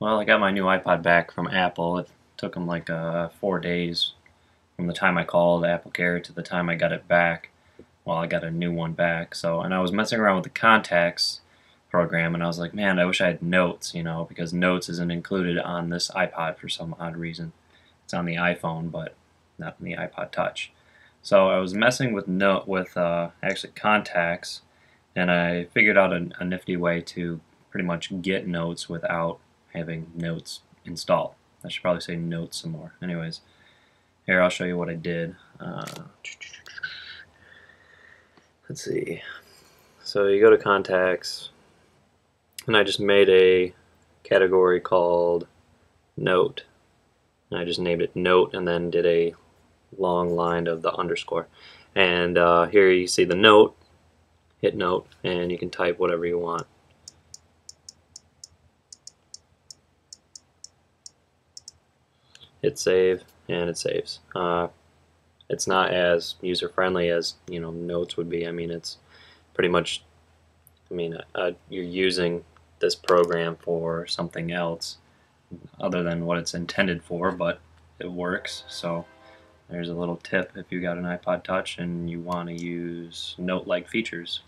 Well, I got my new iPod back from Apple. It took them like uh, four days from the time I called Apple Care to the time I got it back. Well, I got a new one back. So, and I was messing around with the contacts program, and I was like, man, I wish I had Notes, you know, because Notes isn't included on this iPod for some odd reason. It's on the iPhone, but not on the iPod Touch. So I was messing with note with uh, actually contacts, and I figured out a, a nifty way to pretty much get notes without having notes installed. I should probably say notes some more. Anyways, here I'll show you what I did. Uh, let's see. So you go to contacts, and I just made a category called note. And I just named it note and then did a long line of the underscore. And uh, here you see the note, hit note, and you can type whatever you want. Hit save and it saves. Uh, it's not as user friendly as you know notes would be. I mean, it's pretty much. I mean, uh, you're using this program for something else other than what it's intended for, but it works. So there's a little tip if you got an iPod Touch and you want to use note-like features.